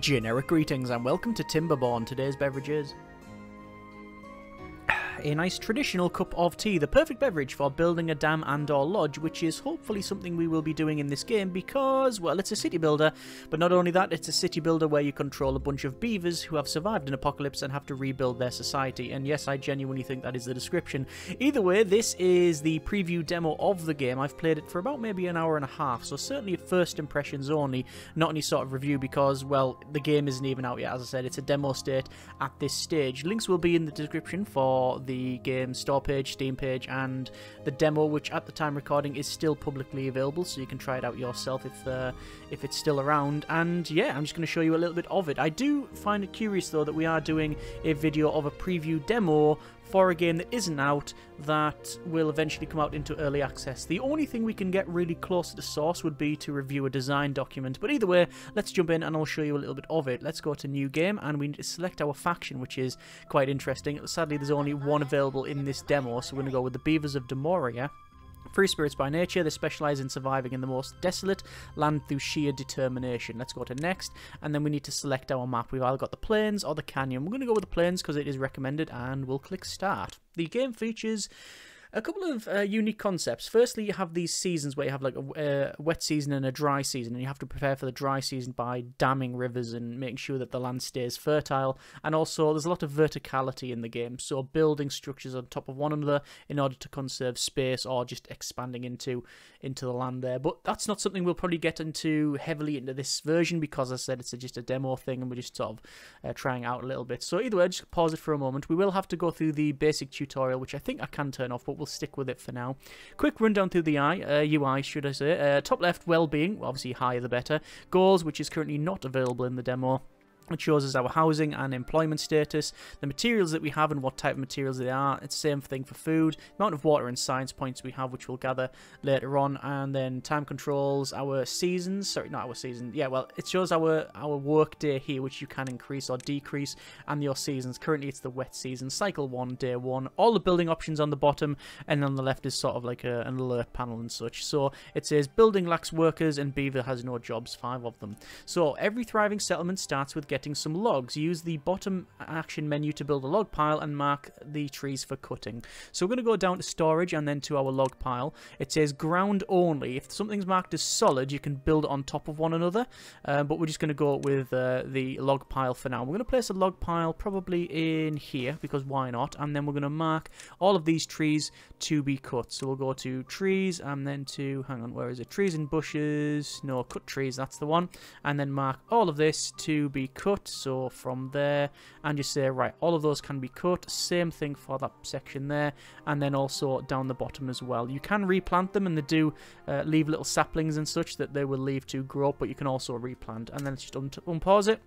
Generic greetings and welcome to Timberborn. Today's beverages a nice traditional cup of tea, the perfect beverage for building a dam and or lodge, which is hopefully something we will be doing in this game because, well, it's a city builder, but not only that, it's a city builder where you control a bunch of beavers who have survived an apocalypse and have to rebuild their society, and yes, I genuinely think that is the description. Either way, this is the preview demo of the game. I've played it for about maybe an hour and a half, so certainly first impressions only, not any sort of review because, well, the game isn't even out yet, as I said, it's a demo state at this stage. Links will be in the description for the game store page, Steam page, and the demo, which at the time recording is still publicly available, so you can try it out yourself if uh, if it's still around. And yeah, I'm just going to show you a little bit of it. I do find it curious though that we are doing a video of a preview demo for a game that isn't out that will eventually come out into early access. The only thing we can get really close to the source would be to review a design document, but either way, let's jump in and I'll show you a little bit of it. Let's go to new game and we need to select our faction, which is quite interesting. Sadly, there's only one available in this demo, so we're going to go with the Beavers of Demoria. Free spirits by nature, they specialise in surviving in the most desolate land through sheer determination. Let's go to next, and then we need to select our map. We've either got the plains or the canyon. We're going to go with the plains because it is recommended, and we'll click start. The game features a couple of uh, unique concepts. Firstly, you have these seasons where you have like a, a, wet season and a dry season, and you have to prepare for the dry season by damming rivers and making sure that the land stays fertile. And also, there's a lot of verticality in the game, so building structures on top of one another in order to conserve space or just expanding into into the land there. But that's not something we'll probably get into heavily into this version because, I said, it's a, just a demo thing, and we're just sort of uh, trying out a little bit. So either way, just pause it for a moment. We will have to go through the basic tutorial, which I think I can turn off, but we'll we'll stick with it for now. Quick rundown through the eye, uh, UI, should I say. Uh, top left, well-being, obviously higher the better. Goals, which is currently not available in the demo. It shows us our housing and employment status, the materials that we have and what type of materials they are. It's the same thing for food, amount of water and science points we have, which we'll gather later on, and then time controls, our seasons, sorry, not our season, yeah, well, it shows our, our work day here, which you can increase or decrease, and your seasons. Currently, it's the wet season, cycle 1, day 1. All the building options on the bottom, and on the left is sort of like a, an alert panel and such. So it says, building lacks workers and Beaver has no jobs, five of them. So every thriving settlement starts with getting some logs. Use the bottom action menu to build a log pile and mark the trees for cutting. So we're going to go down to storage and then to our log pile. It says ground only. If something's marked as solid, you can build on top of one another. Uh, but we're just going to go with uh, the log pile for now. We're going to place a log pile probably in here because why not? And then we're going to mark all of these trees to be cut. So we'll go to trees and then to, hang on, where is it? Trees and bushes. No, cut trees, that's the one. And then mark all of this to be cut cut. So from there, and you say, right, all of those can be cut. Same thing for that section there. And then also down the bottom as well. You can replant them and they do uh, leave little saplings and such that they will leave to grow up, but you can also replant. And then let's just un unpause it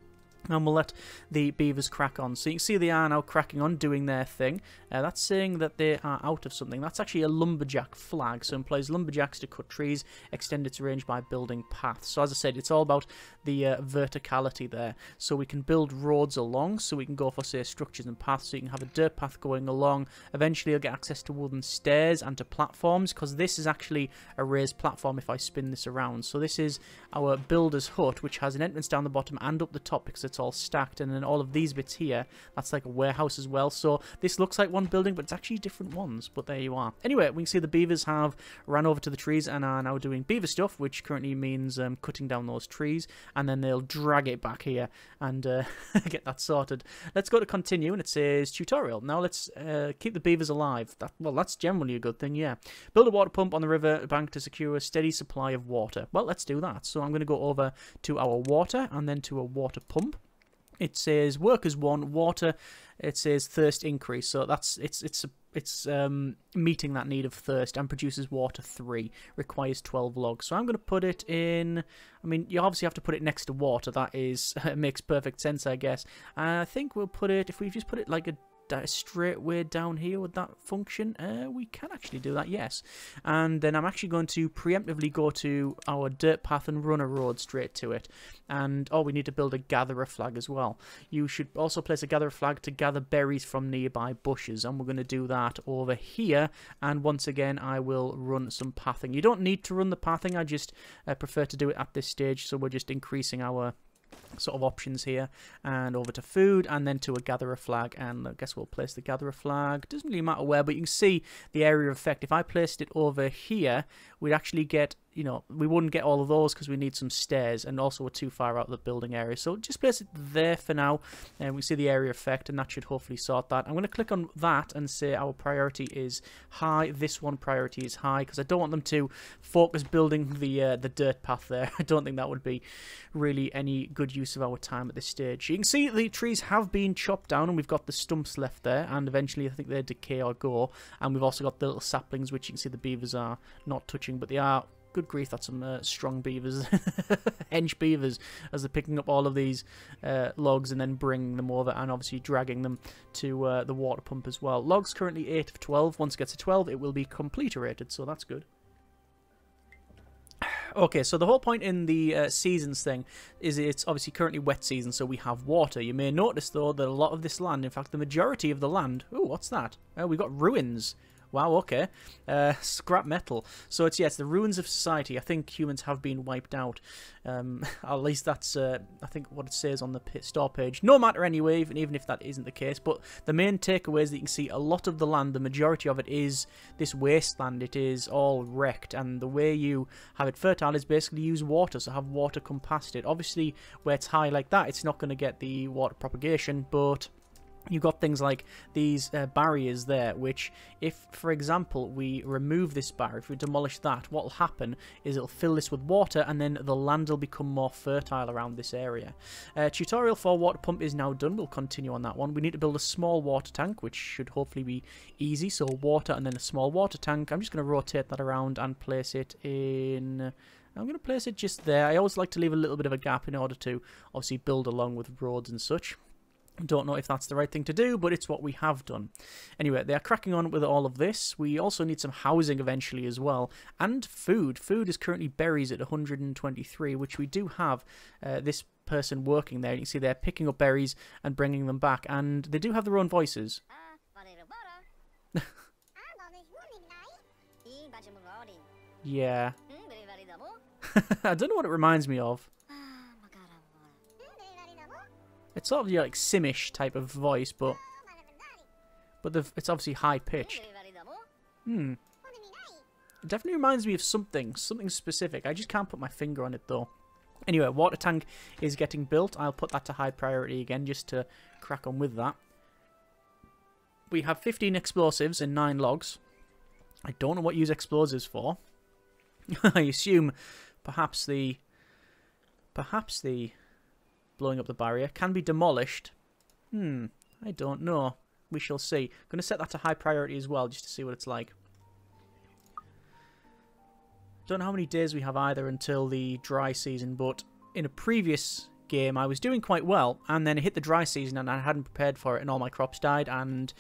and we'll let the beavers crack on. So you can see they are now cracking on, doing their thing. Uh, that's saying that they are out of something. That's actually a lumberjack flag, so it employs lumberjacks to cut trees, extend its range by building paths. So as I said, it's all about the uh, verticality there. So we can build roads along, so we can go for, say, structures and paths, so you can have a dirt path going along. Eventually you'll get access to wooden stairs and to platforms, because this is actually a raised platform if I spin this around. So this is our builder's hut, which has an entrance down the bottom and up the top, because it's all stacked. And then all of these bits here, that's like a warehouse as well. So this looks like one building, but it's actually different ones. But there you are. Anyway, we can see the beavers have ran over to the trees and are now doing beaver stuff, which currently means um, cutting down those trees. Then they'll drag it back here and uh, get that sorted. Let's go to continue, and it says tutorial. Now let's uh, keep the beavers alive. That, well, that's generally a good thing, yeah. Build a water pump on the river bank to secure a steady supply of water. Well, let's do that. So I'm going to go over to our water and then to a water pump. It says workers one, water. It says thirst increase. So that's it's it's it's um, meeting that need of thirst and produces water three. Requires twelve logs. So I'm going to put it in. I mean, you obviously have to put it next to water. That is makes perfect sense, I guess. I think we'll put it if we just put it like a straight way down here with that function? Uh, we can actually do that, yes. And then I'm actually going to preemptively go to our dirt path and run a road straight to it. And, oh, we need to build a gatherer flag as well. You should also place a gatherer flag to gather berries from nearby bushes. And we're going to do that over here. And once again, I will run some pathing. You don't need to run the pathing. I just uh, prefer to do it at this stage. So we're just increasing our sort of options here and over to food and then to a gatherer flag and I guess we'll place the gatherer flag. Doesn't really matter where but you can see the area of effect. If I placed it over here we'd actually get you know, we wouldn't get all of those because we need some stairs and also we're too far out of the building area. So just place it there for now and we see the area effect and that should hopefully sort that. I'm going to click on that and say our priority is high. This one priority is high because I don't want them to focus building the uh, the dirt path there. I don't think that would be really any good use of our time at this stage. You can see the trees have been chopped down and we've got the stumps left there and eventually I think they decay or go. And we've also got the little saplings which you can see the beavers are not touching but they are good grief, that's some uh, strong beavers, hench beavers, as they're picking up all of these uh, logs and then bringing them over and obviously dragging them to uh, the water pump as well. Logs currently 8 of 12. Once it gets to 12, it will be completer rated, so that's good. Okay, so the whole point in the uh, seasons thing is it's obviously currently wet season, so we have water. You may notice, though, that a lot of this land, in fact, the majority of the land... Oh, what's that? We've got ruins. Wow, okay. Uh, scrap metal. So it's, yes, the ruins of society. I think humans have been wiped out. Um, at least that's, uh, I think, what it says on the store page. No matter anyway, even, even if that isn't the case. But the main takeaway is that you can see a lot of the land, the majority of it is this wasteland. It is all wrecked. And the way you have it fertile is basically use water. So have water come past it. Obviously, where it's high like that, it's not going to get the water propagation. But You've got things like these uh, barriers there, which if, for example, we remove this barrier, if we demolish that, what will happen is it'll fill this with water and then the land will become more fertile around this area. Uh, tutorial for water pump is now done. We'll continue on that one. We need to build a small water tank, which should hopefully be easy. So water and then a small water tank. I'm just going to rotate that around and place it in... I'm going to place it just there. I always like to leave a little bit of a gap in order to obviously build along with roads and such. Don't know if that's the right thing to do, but it's what we have done. Anyway, they are cracking on with all of this. We also need some housing eventually as well. And food. Food is currently berries at 123, which we do have uh, this person working there. You can see they're picking up berries and bringing them back. And they do have their own voices. yeah. I don't know what it reminds me of. It's sort of your like Simish type of voice, but but the, it's obviously high pitched. Hmm. It definitely reminds me of something, something specific. I just can't put my finger on it though. Anyway, water tank is getting built. I'll put that to high priority again just to crack on with that. We have 15 explosives and 9 logs. I don't know what use explosives for. I assume perhaps the perhaps the blowing up the barrier. Can be demolished. Hmm, I don't know. We shall see. Going to set that to high priority as well, just to see what it's like. Don't know how many days we have either until the dry season, but in a previous game I was doing quite well, and then it hit the dry season and I hadn't prepared for it, and all my crops died, and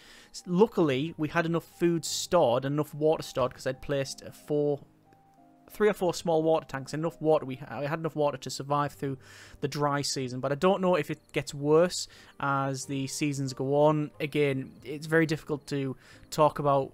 luckily we had enough food stored, enough water stored, because I'd placed four three or four small water tanks, enough water. We had, had enough water to survive through the dry season, but I don't know if it gets worse as the seasons go on. Again, it's very difficult to talk about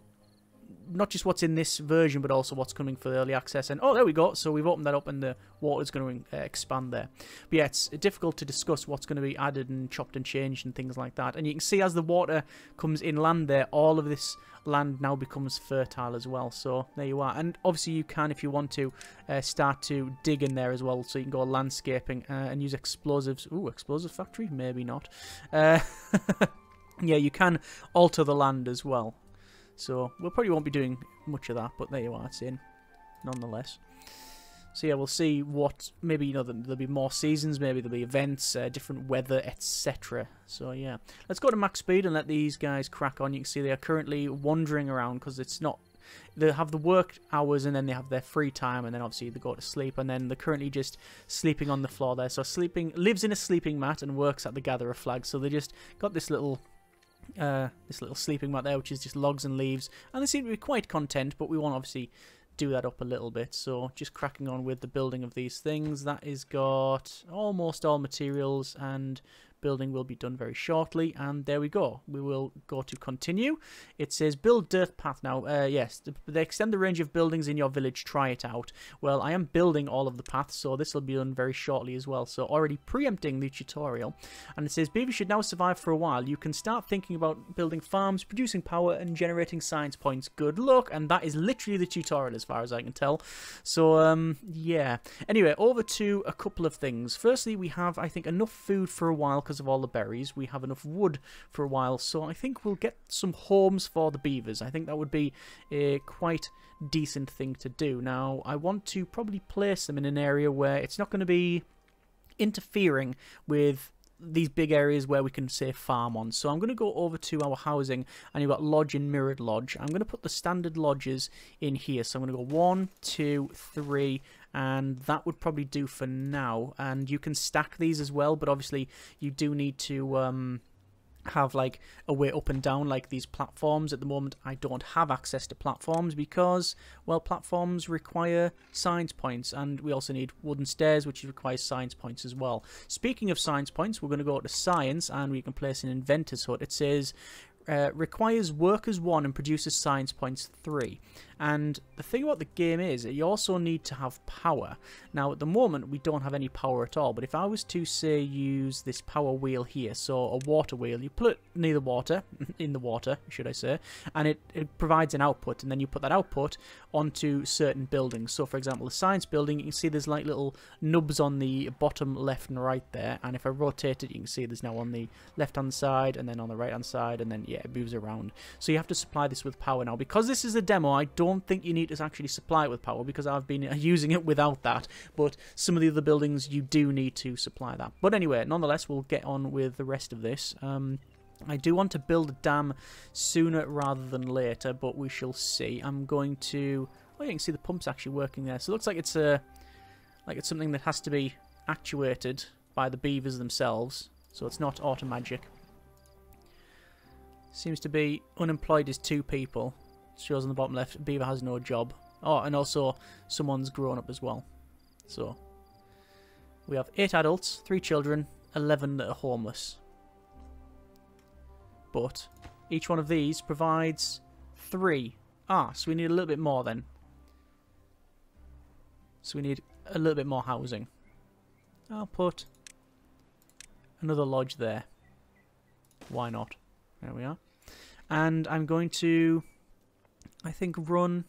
not just what's in this version, but also what's coming for early access. And oh, there we go. So we've opened that up, and the water's going to uh, expand there. But yeah, it's difficult to discuss what's going to be added and chopped and changed and things like that. And you can see as the water comes inland there, all of this land now becomes fertile as well. So there you are. And obviously you can, if you want to, uh, start to dig in there as well. So you can go landscaping uh, and use explosives. Ooh, explosive factory? Maybe not. Uh, yeah, you can alter the land as well. So we probably won't be doing much of that, but there you are, it's in, nonetheless. So yeah, we'll see what, maybe, you know, there'll be more seasons, maybe there'll be events, uh, different weather, etc. So yeah, let's go to max speed and let these guys crack on. You can see they are currently wandering around because it's not, they have the work hours and then they have their free time and then obviously they go to sleep and then they're currently just sleeping on the floor there. So sleeping, lives in a sleeping mat and works at the Gatherer flag. So they just got this little uh, this little sleeping mat there, which is just logs and leaves. And they seem to be quite content, but we want to obviously do that up a little bit. So just cracking on with the building of these things. That is got almost all materials and building will be done very shortly. And there we go. We will go to continue. It says build dirt path now. Uh, yes, they extend the range of buildings in your village. Try it out. Well, I am building all of the paths, so this will be done very shortly as well. So already preempting the tutorial. And it says beavers should now survive for a while. You can start thinking about building farms, producing power, and generating science points. Good luck. And that is literally the tutorial as far as I can tell. So, um, yeah. Anyway, over to a couple of things. Firstly, we have, I think, enough food for a while because of all the berries. We have enough wood for a while, so I think we'll get some homes for the beavers. I think that would be a quite decent thing to do. Now, I want to probably place them in an area where it's not going to be interfering with these big areas where we can say farm on. So I'm going to go over to our housing and you've got lodge and mirrored lodge. I'm going to put the standard lodges in here. So I'm going to go one, two, three, and that would probably do for now. And you can stack these as well, but obviously you do need to... Um, have like a way up and down like these platforms. At the moment I don't have access to platforms because well platforms require science points and we also need wooden stairs which requires science points as well. Speaking of science points we're going to go to science and we can place an inventor's hut. It says uh, requires workers 1 and produces science points 3 and the thing about the game is you also need to have power. Now at the moment we don't have any power at all, but if I was to say use this power wheel here, so a water wheel, you put it near the water, in the water should I say, and it, it provides an output and then you put that output onto certain buildings. So for example the science building, you can see there's like little nubs on the bottom left and right there, and if I rotate it you can see there's now on the left hand side and then on the right hand side and then yeah it moves around. So you have to supply this with power now. Because this is a demo I don't don't think you need to actually supply it with power because I've been using it without that. But some of the other buildings you do need to supply that. But anyway, nonetheless, we'll get on with the rest of this. Um, I do want to build a dam sooner rather than later, but we shall see. I'm going to... Oh, you can see the pump's actually working there. So it looks like it's a, like it's something that has to be actuated by the beavers themselves. So it's not auto magic. Seems to be unemployed is two people shows on the bottom left, Beaver has no job. Oh, and also someone's grown up as well. So, we have 8 adults, 3 children, 11 that are homeless. But, each one of these provides 3. Ah, so we need a little bit more then. So we need a little bit more housing. I'll put another lodge there. Why not? There we are. And I'm going to I think run...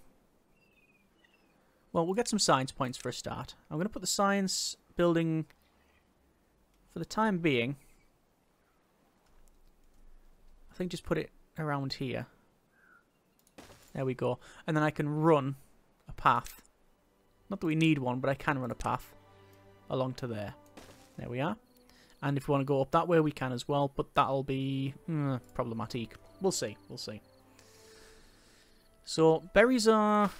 Well, we'll get some science points for a start. I'm going to put the science building for the time being. I think just put it around here. There we go. And then I can run a path. Not that we need one, but I can run a path along to there. There we are. And if we want to go up that way, we can as well, but that'll be mm, problematic. We'll see. We'll see. So berries are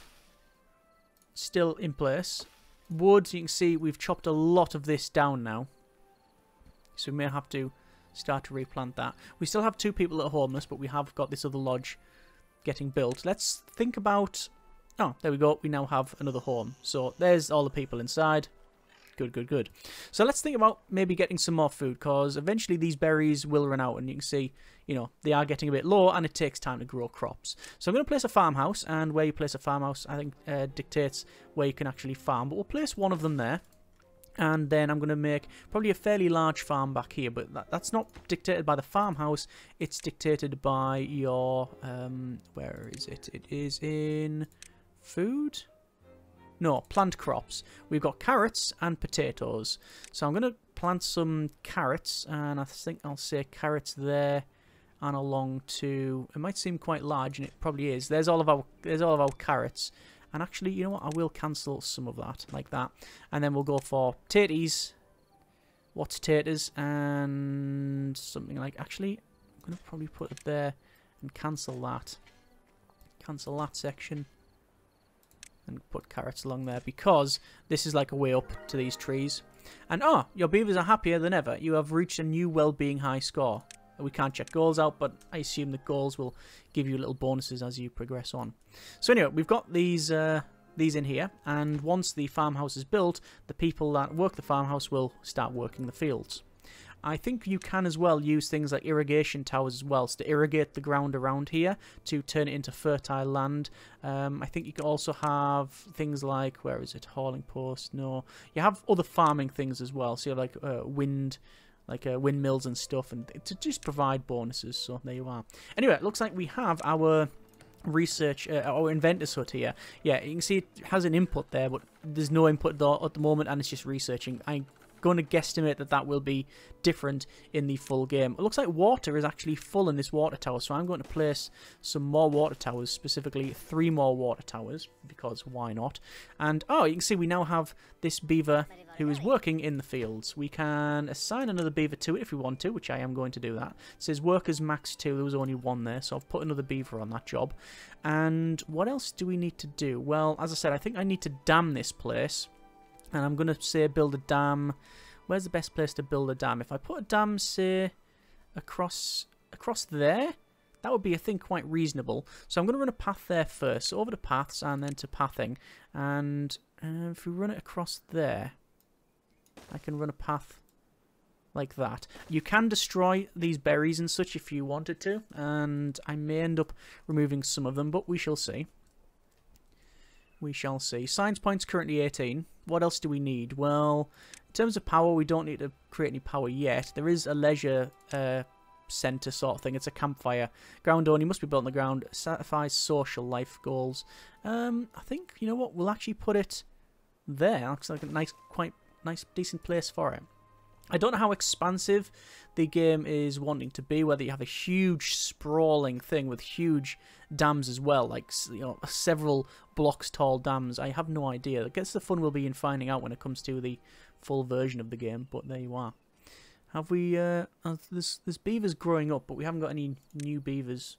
still in place. Wood, you can see we've chopped a lot of this down now. So we may have to start to replant that. We still have two people that are homeless, but we have got this other lodge getting built. Let's think about... Oh, there we go. We now have another home. So there's all the people inside. Good, good, good. So let's think about maybe getting some more food because eventually these berries will run out and you can see, you know, they are getting a bit low and it takes time to grow crops. So I'm going to place a farmhouse and where you place a farmhouse I think uh, dictates where you can actually farm. But we'll place one of them there and then I'm going to make probably a fairly large farm back here, but that, that's not dictated by the farmhouse, it's dictated by your, um, where is it? It is in food? No, plant crops. We've got carrots and potatoes. So I'm going to plant some carrots, and I think I'll say carrots there and along to... It might seem quite large, and it probably is. There's all of our there's all of our carrots. And actually, you know what? I will cancel some of that, like that. And then we'll go for tatties. What's taters? And something like... Actually, I'm going to probably put it there and cancel that. Cancel that section and put carrots along there because this is like a way up to these trees. And oh, your beavers are happier than ever. You have reached a new well-being high score. We can't check goals out, but I assume the goals will give you little bonuses as you progress on. So anyway, we've got these uh, these in here, and once the farmhouse is built, the people that work the farmhouse will start working the fields. I think you can as well use things like irrigation towers as well, so to irrigate the ground around here to turn it into fertile land. Um, I think you can also have things like, where is it, hauling post, no. You have other farming things as well, so you have like uh, wind like uh, windmills and stuff, and to just provide bonuses. So there you are. Anyway, it looks like we have our research uh, our inventor's hut here. Yeah, you can see it has an input there, but there's no input at the moment, and it's just researching. I going to guesstimate that that will be different in the full game. It looks like water is actually full in this water tower, so I'm going to place some more water towers, specifically three more water towers, because why not? And, oh, you can see we now have this beaver who is working in the fields. We can assign another beaver to it if we want to, which I am going to do that. It says workers max 2, there was only one there, so I've put another beaver on that job. And what else do we need to do? Well, as I said, I think I need to dam this place and I'm going to say build a dam. Where's the best place to build a dam? If I put a dam, say, across across there, that would be, I think, quite reasonable. So I'm going to run a path there first. So over to paths and then to pathing. And uh, if we run it across there, I can run a path like that. You can destroy these berries and such if you wanted to. And I may end up removing some of them, but we shall see. We shall see. Science points currently 18. What else do we need? Well, in terms of power, we don't need to create any power yet. There is a leisure uh, centre sort of thing. It's a campfire. Ground only must be built on the ground. Satisfies social life goals. Um, I think, you know what, we'll actually put it there. Looks like a nice, quite nice, decent place for it. I don't know how expansive the game is wanting to be, whether you have a huge sprawling thing with huge dams as well, like you know several blocks tall dams. I have no idea. I guess the fun will be in finding out when it comes to the full version of the game, but there you are. Have we, uh, there's, there's beavers growing up, but we haven't got any new beavers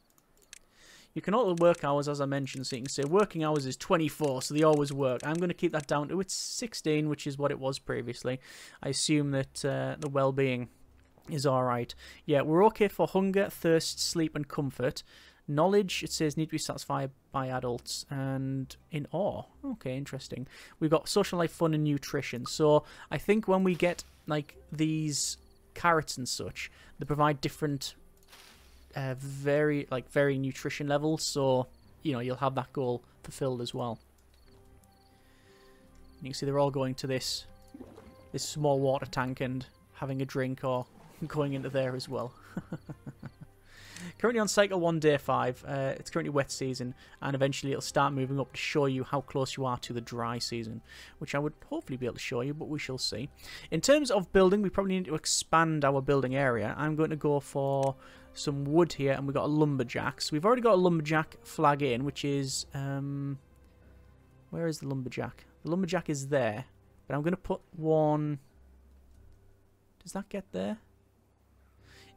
you can alter work hours, as I mentioned, so you can say working hours is 24, so they always work. I'm going to keep that down to it's 16, which is what it was previously. I assume that uh, the well-being is alright. Yeah, we're okay for hunger, thirst, sleep, and comfort. Knowledge, it says, need to be satisfied by adults. And in awe. Okay, interesting. We've got social life, fun, and nutrition. So I think when we get, like, these carrots and such, they provide different uh, very like very nutrition levels, so you know you'll have that goal fulfilled as well. You can see they're all going to this this small water tank and having a drink or going into there as well. currently on cycle 1 day 5 uh, it's currently wet season and eventually it'll start moving up to show you how close you are to the dry season which I would hopefully be able to show you but we shall see in terms of building we probably need to expand our building area I'm going to go for some wood here, and we've got a lumberjack. So we've already got a lumberjack flag in, which is... Um, where is the lumberjack? The lumberjack is there, but I'm going to put one... Does that get there?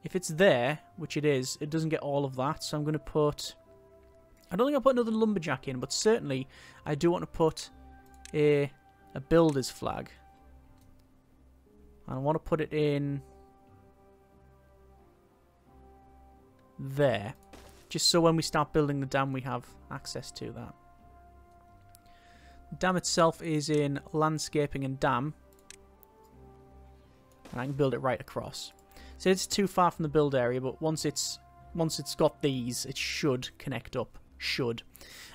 If it's there, which it is, it doesn't get all of that, so I'm going to put... I don't think I'll put another lumberjack in, but certainly I do want to put a, a builder's flag. And I want to put it in there. Just so when we start building the dam, we have access to that. The dam itself is in landscaping and dam. And I can build it right across. So it's too far from the build area, but once it's once it's got these, it should connect up. Should.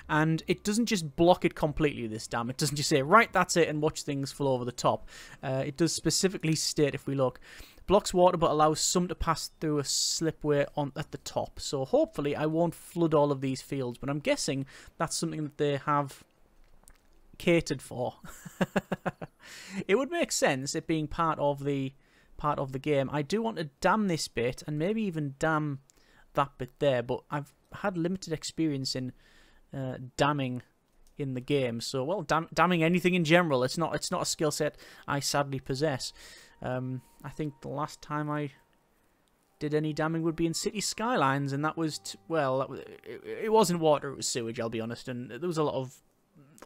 And it doesn't just block it completely, this dam. It doesn't just say, right, that's it, and watch things flow over the top. Uh, it does specifically state, if we look, blocks water but allows some to pass through a slipway on at the top. So hopefully I won't flood all of these fields, but I'm guessing that's something that they have catered for. it would make sense it being part of the part of the game. I do want to dam this bit and maybe even dam that bit there, but I've had limited experience in uh, damming in the game. So, well, dam damming anything in general, it's not it's not a skill set I sadly possess. Um, I think the last time I did any damming would be in City Skylines, and that was, well, it, it, wasn't water, it was sewage, I'll be honest, and there was a lot of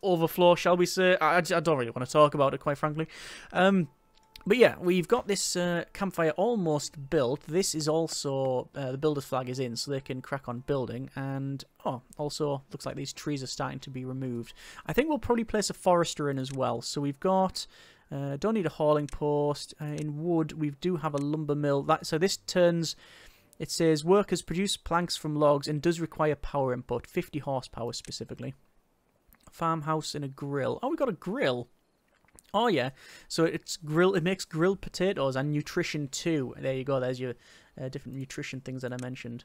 overflow, shall we say. I, I don't really want to talk about it, quite frankly. Um, but yeah, we've got this uh, campfire almost built. This is also, uh, the builder's flag is in, so they can crack on building. And, oh, also, looks like these trees are starting to be removed. I think we'll probably place a forester in as well. So we've got Uh, don't need a hauling post. Uh, in wood, we do have a lumber mill. That So this turns... It says workers produce planks from logs and does require power input, 50 horsepower specifically. Farmhouse and a grill. Oh, we got a grill. Oh yeah, so it's grill. It makes grilled potatoes and nutrition too. There you go. There's your uh, different nutrition things that I mentioned.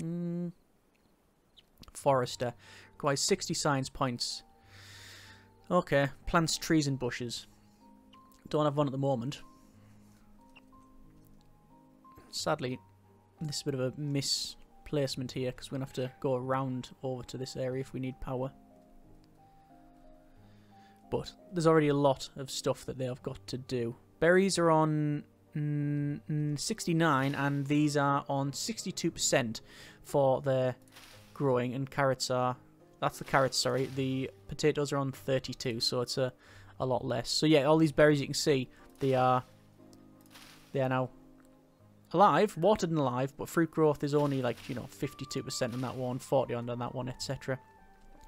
Mm. Forester requires 60 science points. Okay, plants, trees, and bushes. Don't have one at the moment. Sadly, this is a bit of a misplacement here because we're going to have to go around over to this area if we need power. But there's already a lot of stuff that they have got to do. Berries are on mm, 69 and these are on 62% for their growing and carrots are that's the carrots sorry the potatoes are on 32 so it's a a lot less so yeah all these berries you can see they are they are now alive watered and alive but fruit growth is only like you know 52% on that one 40 on that one etc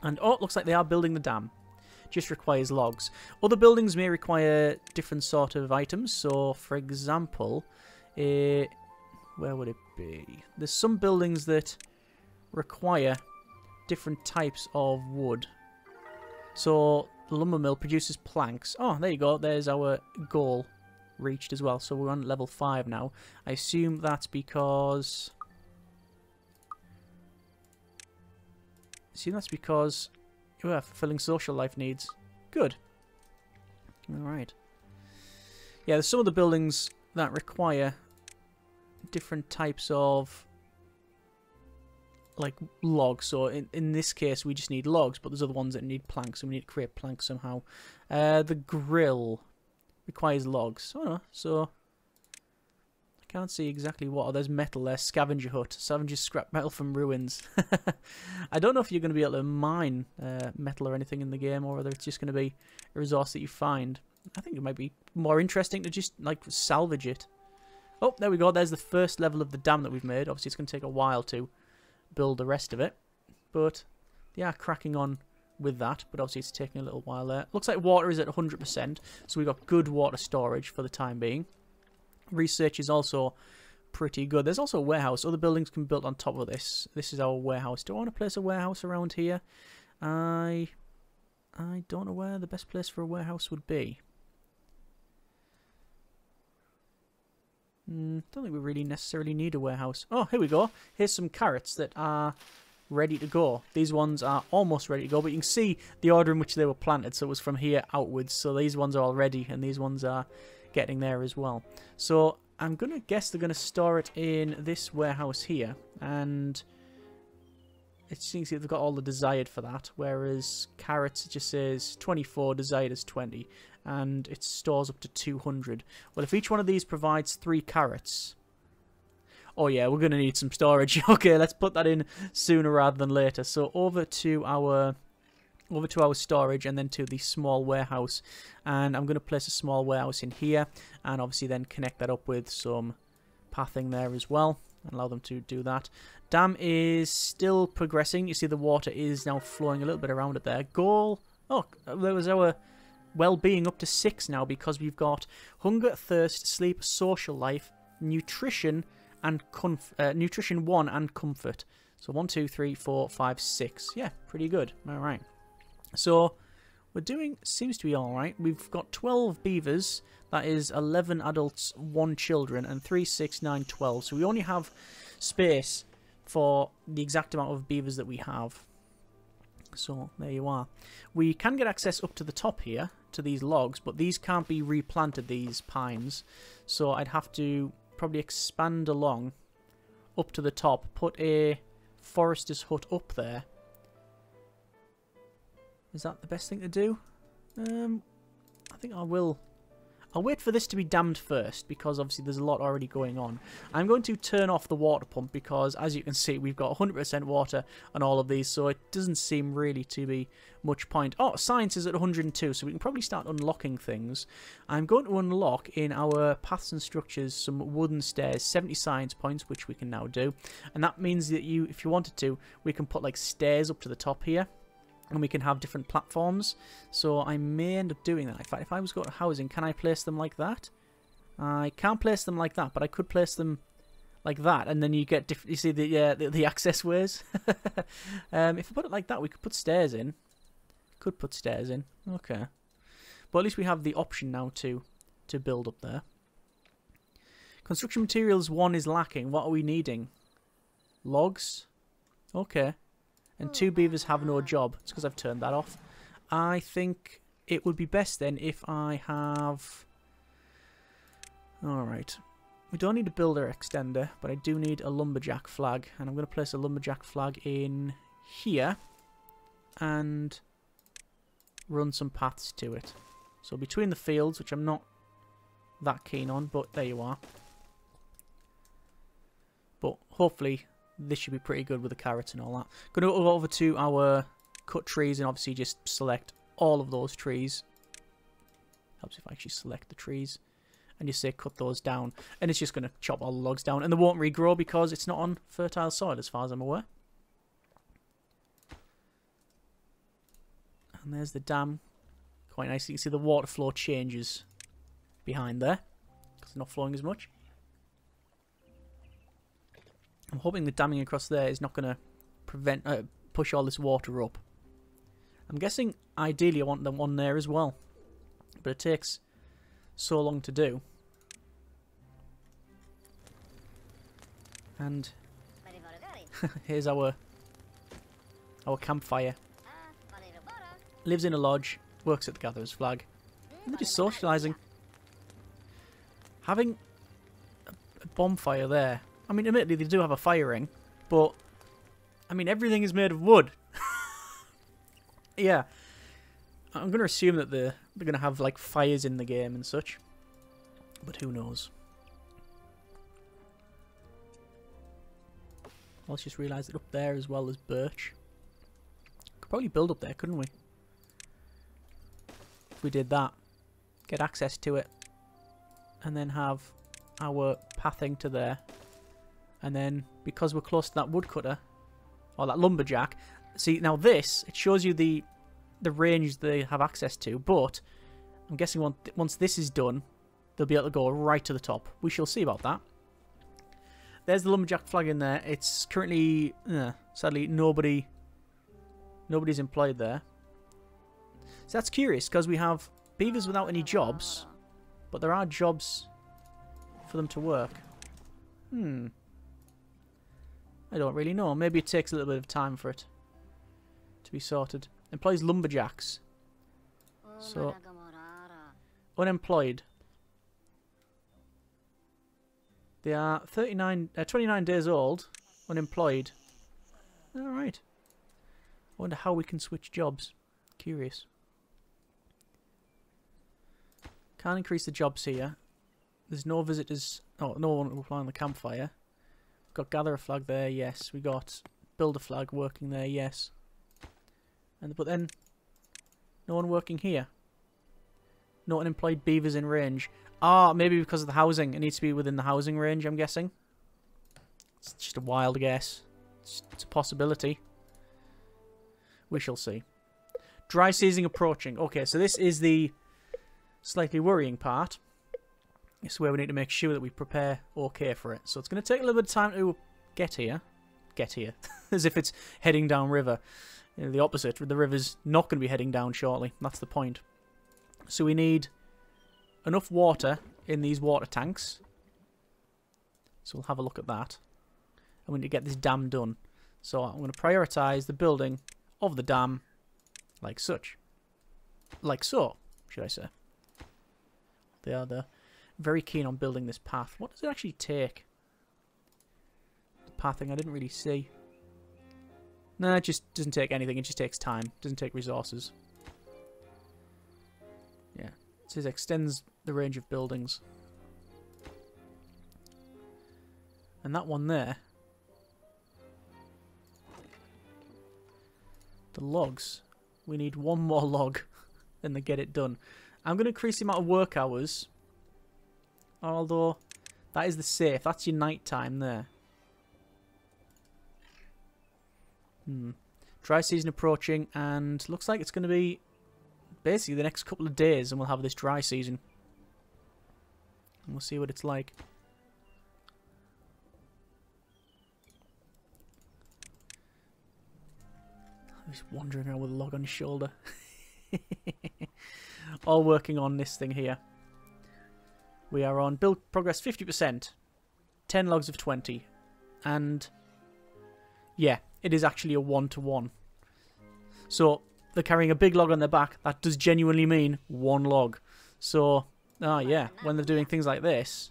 and oh it looks like they are building the dam just requires logs. Other buildings may require different sort of items. So, for example, uh, where would it be? There's some buildings that require different types of wood. So, the lumber mill produces planks. Oh, there you go. There's our goal reached as well. So we're on level 5 now. I assume that's because... I assume that's because you are fulfilling social life needs. Good. Alright. Yeah, there's some of the buildings that require different types of like logs. So in, in this case, we just need logs, but there's other ones that need planks, and we need to create planks somehow. Uh, the grill requires logs. Oh, so I can't see exactly what. Oh, there's metal there. Scavenger hut. Scavenger scrap metal from ruins. I don't know if you're going to be able to mine uh, metal or anything in the game, or whether it's just going to be a resource that you find. I think it might be more interesting to just like salvage it. Oh, there we go. There's the first level of the dam that we've made. Obviously, it's going to take a while to build the rest of it, but they are cracking on with that. But obviously, it's taking a little while there. Looks like water is at 100%, so we've got good water storage for the time being. Research is also pretty good. There's also a warehouse. Other buildings can be built on top of this. This is our warehouse. Do I want to place a warehouse around here? I I don't know where the best place for a warehouse would be. Mm, don't think we really necessarily need a warehouse. Oh, here we go. Here's some carrots that are ready to go. These ones are almost ready to go, but you can see the order in which they were planted. So it was from here outwards. So these ones are all ready, and these ones are getting there as well. So I'm going to guess they're going to store it in this warehouse here. And it seems like they've got all the desired for that. Whereas carrots just says 24, desired is 20. And it stores up to 200. Well, if each one of these provides three carrots... Oh yeah, we're going to need some storage. okay, let's put that in sooner rather than later. So over to our over to our storage and then to the small warehouse and I'm going to place a small warehouse in here and obviously then connect that up with some pathing there as well and allow them to do that. Dam is still progressing. You see the water is now flowing a little bit around it there. Goal. Oh, there was our well-being up to six now because we've got hunger, thirst, sleep, social life, nutrition, and uh, nutrition one and comfort. So one, two, three, four, five, six. Yeah, pretty good. All right. So we're doing, seems to be alright. We've got 12 beavers, that is 11 adults, 1 children, and 3, 6, 9, 12. So we only have space for the exact amount of beavers that we have. So there you are. We can get access up to the top here, to these logs, but these can't be replanted, these pines. So I'd have to probably expand along up to the top, put a forester's hut up there, is that the best thing to do? Um, I think I will. I'll wait for this to be dammed first because obviously there's a lot already going on. I'm going to turn off the water pump because as you can see we've got 100% water on all of these so it doesn't seem really to be much point. Oh, science is at 102 so we can probably start unlocking things. I'm going to unlock in our paths and structures some wooden stairs, 70 science points which we can now do. And that means that you, if you wanted to, we can put like stairs up to the top here and we can have different platforms. So I may end up doing that. In fact, if I was going to housing, can I place them like that? I can't place them like that, but I could place them like that, and then you get different. You see the uh, the, the access ways. um, if I put it like that, we could put stairs in. Could put stairs in. Okay, but at least we have the option now to to build up there. Construction materials one is lacking. What are we needing? Logs. Okay. And two beavers have no job. It's because I've turned that off. I think it would be best then if I have... Alright. We don't need a builder extender, but I do need a lumberjack flag. And I'm going to place a lumberjack flag in here. And run some paths to it. So between the fields, which I'm not that keen on, but there you are. But hopefully this should be pretty good with the carrots and all that. Going to go over to our cut trees and obviously just select all of those trees. Helps if I actually select the trees and just say cut those down. And it's just going to chop all the logs down. And they won't regrow because it's not on fertile soil as far as I'm aware. And there's the dam. Quite nice. You can see the water flow changes behind there because it's not flowing as much. I'm hoping the damming across there is not going to prevent uh, push all this water up. I'm guessing ideally I want the one there as well, but it takes so long to do. And here's our our campfire. Lives in a lodge, works at the Gatherer's Flag. And they're just socialising. Having a bonfire there I mean, admittedly, they do have a fire ring, but I mean, everything is made of wood. yeah, I'm going to assume that they're, they're going to have like fires in the game and such, but who knows? Let's just realise that up there as well as birch. Could probably build up there, couldn't we? If we did that, get access to it, and then have our pathing to there and then because we're close to that woodcutter, or that lumberjack, see now this, it shows you the the range they have access to, but I'm guessing once, this is done, they'll be able to go right to the top. We shall see about that. There's the lumberjack flag in there. It's currently, uh, sadly, nobody, nobody's employed there. So that's curious because we have beavers without any jobs, but there are jobs for them to work. Hmm. I don't really know. Maybe it takes a little bit of time for it to be sorted. Employs lumberjacks. So, unemployed. They are 39, uh, 29 days old, unemployed. Alright. I wonder how we can switch jobs. Curious. Can't increase the jobs here. There's no visitors. Oh, no one will fly on the campfire. Got gather a flag there, yes. We got build a flag working there, yes. And but then no one working here. No unemployed beavers in range. Ah, maybe because of the housing. It needs to be within the housing range, I'm guessing. It's just a wild guess. It's, it's a possibility. We shall see. Dry season approaching. Okay, so this is the slightly worrying part. Is where we need to make sure that we prepare okay for it. So it's going to take a little bit of time to get here. Get here. As if it's heading down river. You know, the opposite. The river's not going to be heading down shortly. That's the point. So we need enough water in these water tanks. So we'll have a look at that. And we need to get this dam done. So I'm going to prioritise the building of the dam like such. Like so, should I say. They are the very keen on building this path. What does it actually take? The pathing I didn't really see. No, it just doesn't take anything. It just takes time. It doesn't take resources. Yeah. It says extends the range of buildings. And that one there. The logs. We need one more log and they get it done. I'm going to increase the amount of work hours Although, that is the safe. That's your night time there. Hmm. Dry season approaching, and looks like it's going to be basically the next couple of days, and we'll have this dry season. And we'll see what it's like. He's wandering around with a log on his shoulder. All working on this thing here. We are on build progress 50%. 10 logs of 20. And yeah, it is actually a one-to-one. -one. So they're carrying a big log on their back. That does genuinely mean one log. So, ah, oh yeah, when they're doing things like this,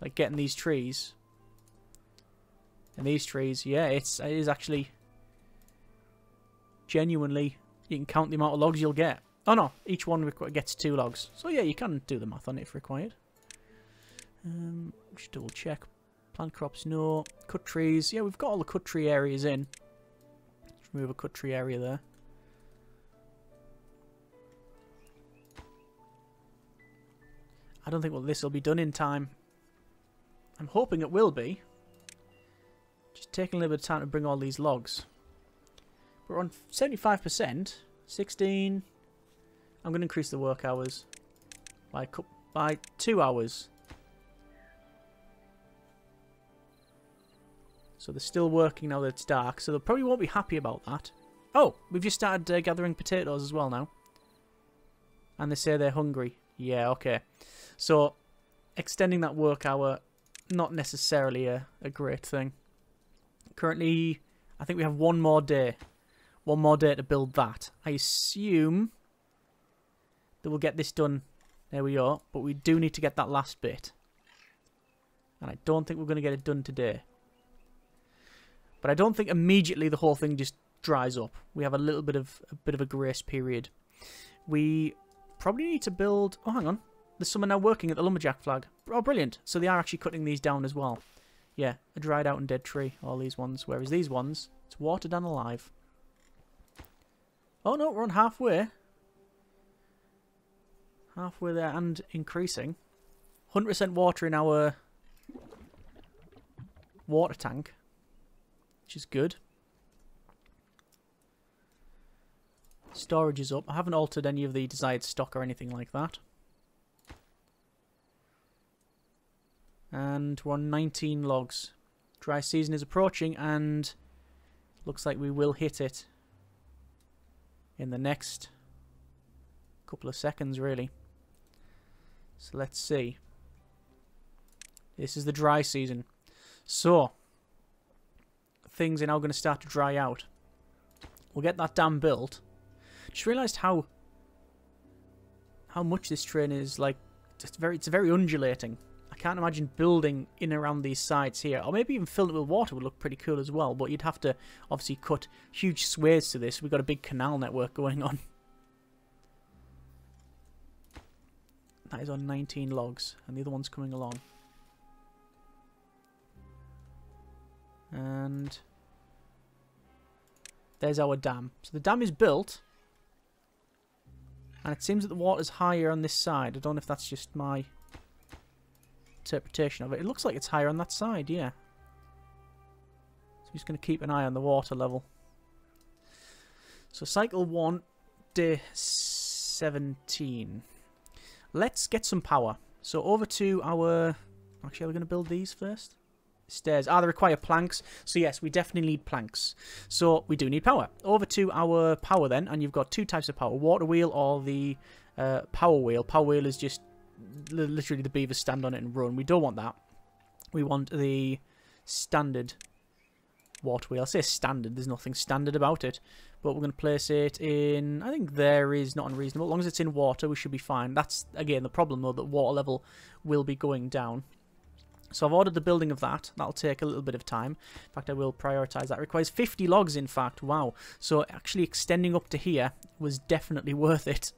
like getting these trees, and these trees, yeah, it's it is actually genuinely, you can count the amount of logs you'll get. Oh no, each one gets two logs. So yeah, you can do the math on it if required. Um, just double check. Plant crops, no. Cut trees. Yeah, we've got all the cut tree areas in. Let's remove a cut tree area there. I don't think well, this will be done in time. I'm hoping it will be. Just taking a little bit of time to bring all these logs. We're on 75%. 16. I'm going to increase the work hours by, by two hours. So they're still working now that it's dark, so they probably won't be happy about that. Oh, we've just started uh, gathering potatoes as well now. And they say they're hungry. Yeah, okay. So, extending that work hour, not necessarily a, a great thing. Currently, I think we have one more day one more day to build that. I assume that we'll get this done. There we are. But we do need to get that last bit. And I don't think we're going to get it done today. But I don't think immediately the whole thing just dries up. We have a little bit of a bit of a grace period. We probably need to build... Oh, hang on. There's someone now working at the lumberjack flag. Oh, brilliant. So they are actually cutting these down as well. Yeah, a dried out and dead tree, all these ones. Whereas these ones, it's watered and alive. Oh no, we're on halfway. Halfway there and increasing. 100% water in our water tank. Which is good. Storage is up. I haven't altered any of the desired stock or anything like that. And we're on 19 logs. Dry season is approaching and looks like we will hit it in the next couple of seconds, really. So let's see. This is the dry season. So, things are now going to start to dry out. We'll get that dam built. Just realised how how much this train is like. It's very it's very undulating. I can't imagine building in around these sides here. Or maybe even filling it with water would look pretty cool as well. But you'd have to obviously cut huge swathes to this. We've got a big canal network going on. That is on 19 logs. And the other one's coming along. And there's our dam. So the dam is built. And it seems that the water's higher on this side. I don't know if that's just my interpretation of it. It looks like it's higher on that side, yeah. So I'm just going to keep an eye on the water level. So cycle 1, day 17. Let's get some power. So over to our... Actually, are we going to build these first? Stairs. Ah, they require planks. So yes, we definitely need planks. So we do need power. Over to our power then, and you've got two types of power. Water wheel or the uh, power wheel. Power wheel is just literally the beavers stand on it and run. We don't want that. We want the standard water wheel. I say standard, there's nothing standard about it. But we're going to place it in, I think there is not unreasonable. As long as it's in water, we should be fine. That's, again, the problem, though, that water level will be going down. So I've ordered the building of that. That'll take a little bit of time. In fact, I will prioritise that. It requires 50 logs, in fact. Wow. So actually extending up to here was definitely worth it.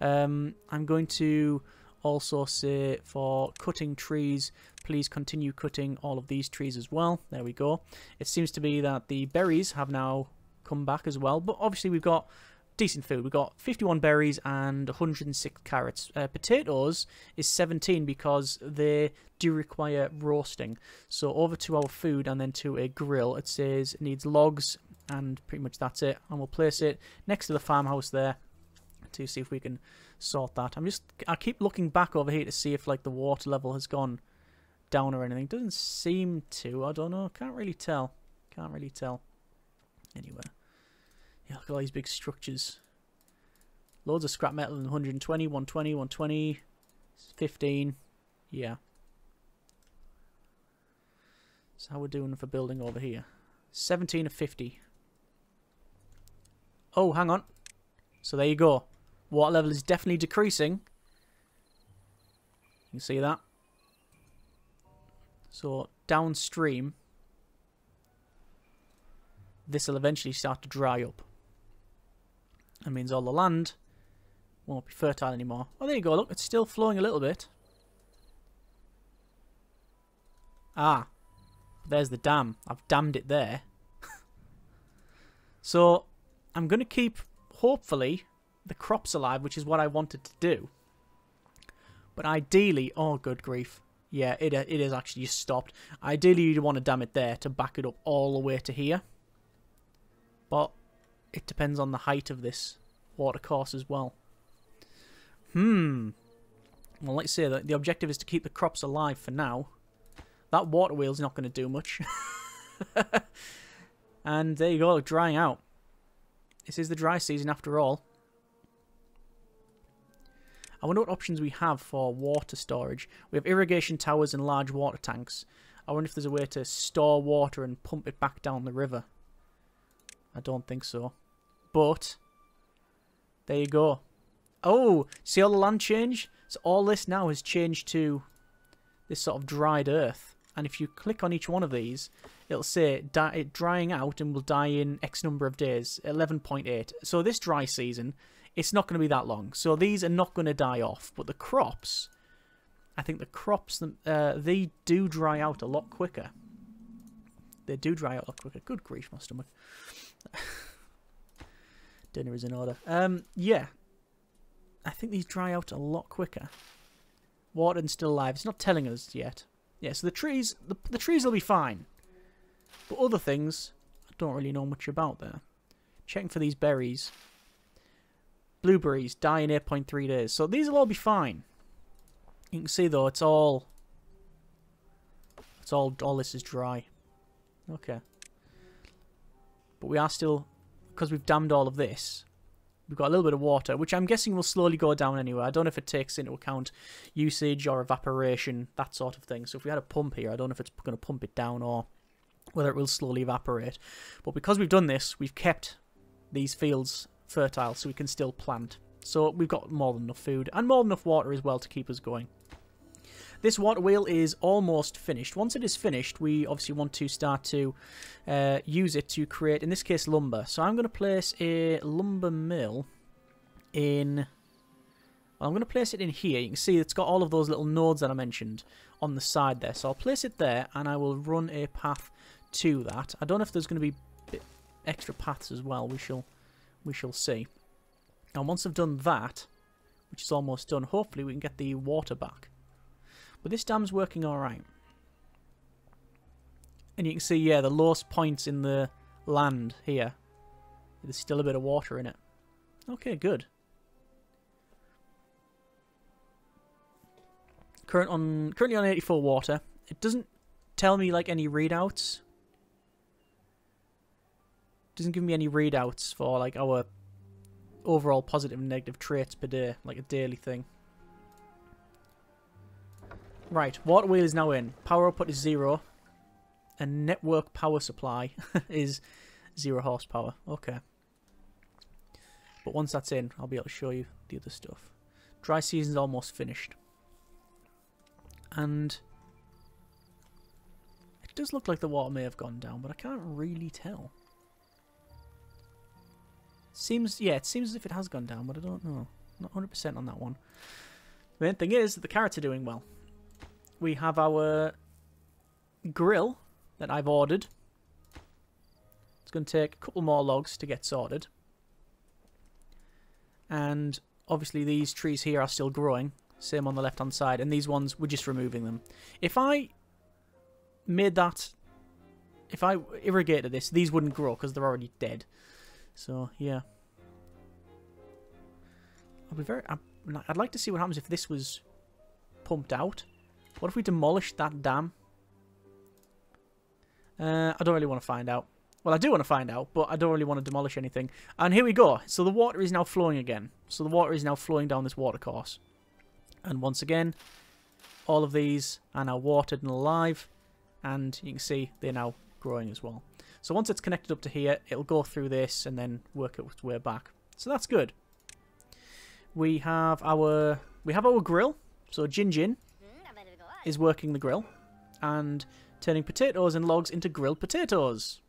Um, I'm going to also say for cutting trees, please continue cutting all of these trees as well. There we go. It seems to be that the berries have now come back as well, but obviously we've got decent food. We've got 51 berries and 106 carrots. Uh, potatoes is 17 because they do require roasting. So over to our food and then to a grill. It says it needs logs, and pretty much that's it. And we'll place it next to the farmhouse there to see if we can sort that. I'm just I keep looking back over here to see if like the water level has gone down or anything. Doesn't seem to. I don't know. Can't really tell. Can't really tell. Anyway. Yeah, look at all these big structures. Loads of scrap metal 120, 120, 120, 15. Yeah. So how we're doing for building over here. 17 of 50. Oh, hang on. So there you go. Water level is definitely decreasing. You see that. So downstream, this will eventually start to dry up. That means all the land won't be fertile anymore. Oh, there you go. Look, it's still flowing a little bit. Ah, there's the dam. I've dammed it there. so, I'm going to keep, hopefully, the crops alive, which is what I wanted to do. But ideally, oh, good grief. Yeah, it, it is actually stopped. Ideally, you'd want to dam it there to back it up all the way to here. But it depends on the height of this water course as well. Hmm. Well, let's say that the objective is to keep the crops alive for now. That water wheel's not going to do much. and there you go, drying out. This is the dry season after all. I wonder what options we have for water storage. We have irrigation towers and large water tanks. I wonder if there's a way to store water and pump it back down the river. I don't think so. But, there you go. Oh, see all the land change? So all this now has changed to this sort of dried earth. And if you click on each one of these, it'll say drying out and will die in X number of days, 11.8. So this dry season, it's not going to be that long. So these are not going to die off. But the crops, I think the crops, uh, they do dry out a lot quicker. They do dry out a lot quicker. Good grief, my stomach. Dinner is in order. Um, yeah. I think these dry out a lot quicker. Water's still alive. It's not telling us yet. Yeah, so the trees, the, the trees will be fine. But other things, I don't really know much about there. Checking for these berries. Blueberries die in 8.3 days. So these will all be fine. You can see though, it's all... It's all, all this is dry. Okay. But we are still, because we've dammed all of this, we've got a little bit of water, which I'm guessing will slowly go down anyway. I don't know if it takes into account usage or evaporation, that sort of thing. So if we had a pump here, I don't know if it's going to pump it down or whether it will slowly evaporate. But because we've done this, we've kept these fields fertile so we can still plant. So we've got more than enough food and more than enough water as well to keep us going. This water wheel is almost finished. Once it is finished, we obviously want to start to uh, use it to create, in this case, lumber. So I'm going to place a lumber mill in... Well, I'm going to place it in here. You can see it's got all of those little nodes that I mentioned on the side there. So I'll place it there, and I will run a path to that. I don't know if there's going to be extra paths as well. We shall, we shall see. And once I've done that, which is almost done, hopefully we can get the water back. But this dam's working alright. And you can see, yeah, the lowest points in the land here. There's still a bit of water in it. Okay, good. Current on currently on 84 water. It doesn't tell me like any readouts. Doesn't give me any readouts for like our overall positive and negative traits per day, like a daily thing. Right, water wheel is now in. Power output is zero. And network power supply is zero horsepower. Okay. But once that's in, I'll be able to show you the other stuff. Dry season's almost finished. And it does look like the water may have gone down, but I can't really tell. Seems, yeah, it seems as if it has gone down, but I don't know. Not 100% on that one. The main thing is that the carrots are doing well we have our grill that I've ordered. It's going to take a couple more logs to get sorted. And obviously these trees here are still growing. Same on the left hand side. And these ones, we're just removing them. If I made that if I irrigated this, these wouldn't grow because they're already dead. So, yeah. I'll be very... I'd like to see what happens if this was pumped out. What if we demolished that dam? Uh, I don't really want to find out. Well, I do want to find out, but I don't really want to demolish anything. And here we go. So the water is now flowing again. So the water is now flowing down this water course. And once again, all of these are now watered and alive. And you can see they're now growing as well. So once it's connected up to here, it'll go through this and then work its way back. So that's good. We have our we have our grill. So Jin Jin is working the grill and turning potatoes and logs into grilled potatoes.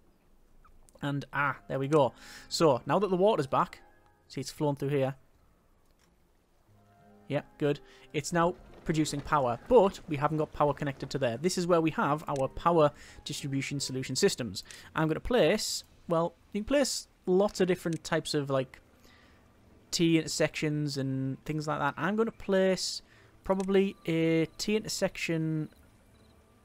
And ah, there we go. So now that the water's back, see it's flown through here. Yeah, good. It's now producing power, but we haven't got power connected to there. This is where we have our power distribution solution systems. I'm going to place, well, you can place lots of different types of like T intersections and things like that. I'm going to place probably a T intersection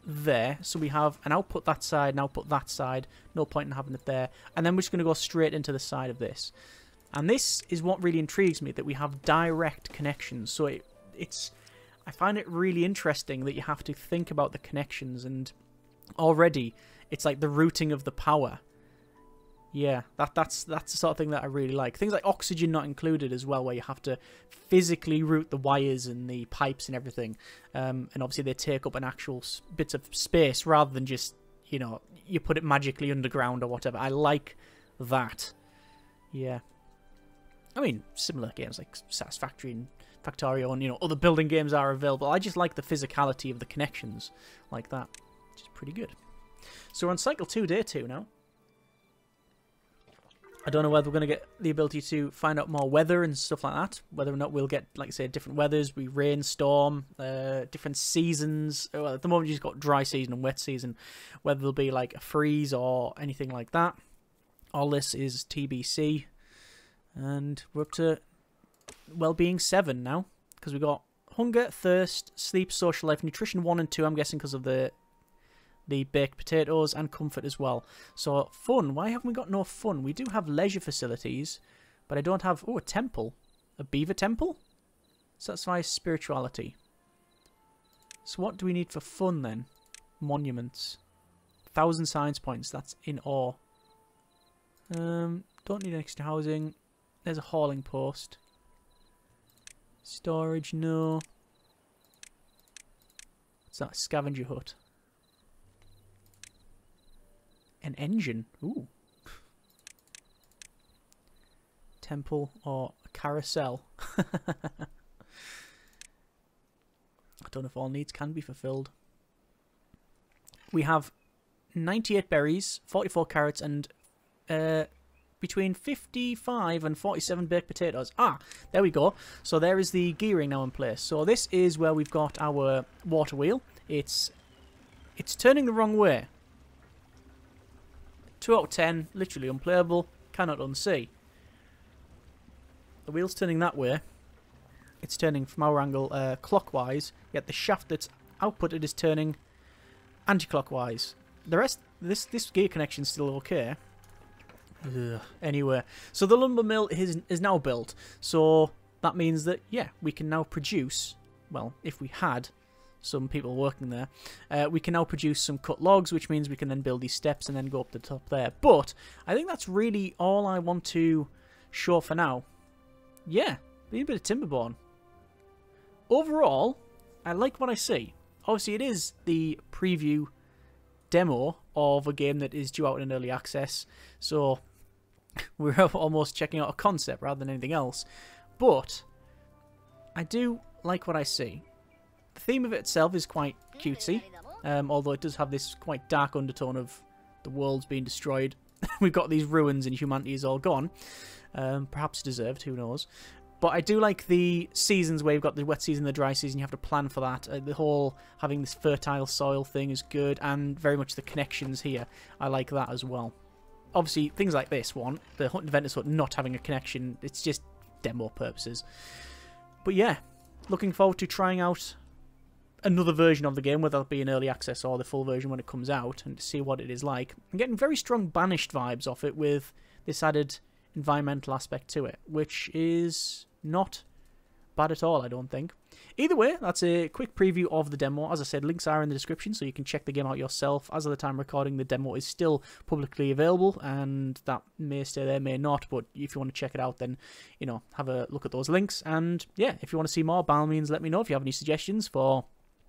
there. So we have an output that side, an output that side. No point in having it there. And then we're just going to go straight into the side of this. And this is what really intrigues me, that we have direct connections. So it, it's, I find it really interesting that you have to think about the connections and already it's like the routing of the power. Yeah, that that's that's the sort of thing that I really like. Things like oxygen not included as well, where you have to physically route the wires and the pipes and everything, um, and obviously they take up an actual bits of space rather than just you know you put it magically underground or whatever. I like that. Yeah, I mean similar games like Satisfactory and Factorio and you know other building games are available. I just like the physicality of the connections like that, which is pretty good. So we're on cycle two, day two now. I don't know whether we're going to get the ability to find out more weather and stuff like that. Whether or not we'll get, like I say, different weathers. We rain, storm, uh, different seasons. Well, at the moment, you've got dry season and wet season. Whether there'll be like a freeze or anything like that. All this is TBC. And we're up to well-being 7 now. Because we've got hunger, thirst, sleep, social life, nutrition 1 and 2. I'm guessing because of the the baked potatoes and comfort as well. So fun. Why haven't we got no fun? We do have leisure facilities, but I don't have... Oh, a temple. A beaver temple? Satisfies spirituality. So what do we need for fun then? Monuments. Thousand science points. That's in awe. Um, don't need extra housing. There's a hauling post. Storage, no. It's that scavenger hut. An engine. Ooh. Temple or carousel. I don't know if all needs can be fulfilled. We have 98 berries, 44 carrots, and uh, between 55 and 47 baked potatoes. Ah, there we go. So there is the gearing now in place. So this is where we've got our water wheel. It's it's turning the wrong way. 2 out of 10, literally unplayable, cannot unsee. The wheel's turning that way. It's turning from our angle uh, clockwise, yet the shaft that's outputted is turning anti-clockwise. The rest, this this gear connection's still okay. Ugh. Anyway, so the lumber mill is, is now built, so that means that, yeah, we can now produce, well, if we had some people working there. Uh, we can now produce some cut logs, which means we can then build these steps and then go up the top there. But I think that's really all I want to show for now. Yeah, a bit of Timberborn. Overall, I like what I see. Obviously, it is the preview demo of a game that is due out in early access, so we're almost checking out a concept rather than anything else. But I do like what I see. The theme of it itself is quite cutesy, um, although it does have this quite dark undertone of the world's being destroyed. We've got these ruins and humanity is all gone. Um, perhaps deserved, who knows. But I do like the seasons where you've got the wet season the dry season. You have to plan for that. Uh, the whole having this fertile soil thing is good, and very much the connections here. I like that as well. Obviously, things like this one, the Hunt Inventor's Hut not having a connection, it's just demo purposes. But yeah, looking forward to trying out another version of the game, whether it be an early access or the full version when it comes out, and to see what it is like. I'm getting very strong Banished vibes off it with this added environmental aspect to it, which is not bad at all, I don't think. Either way, that's a quick preview of the demo. As I said, links are in the description, so you can check the game out yourself. As of the time recording, the demo is still publicly available, and that may stay there, may not. But if you want to check it out, then you know have a look at those links. And yeah, if you want to see more, by all means, let me know if you have any suggestions for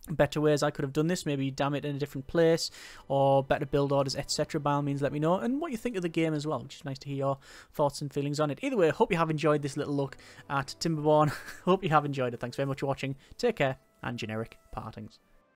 better ways I could have done this, maybe dam it in a different place, or better build orders, etc. By all means, let me know, and what you think of the game as well, which is nice to hear your thoughts and feelings on it. Either way, hope you have enjoyed this little look at Timberborn. hope you have enjoyed it. Thanks very much for watching. Take care, and generic partings.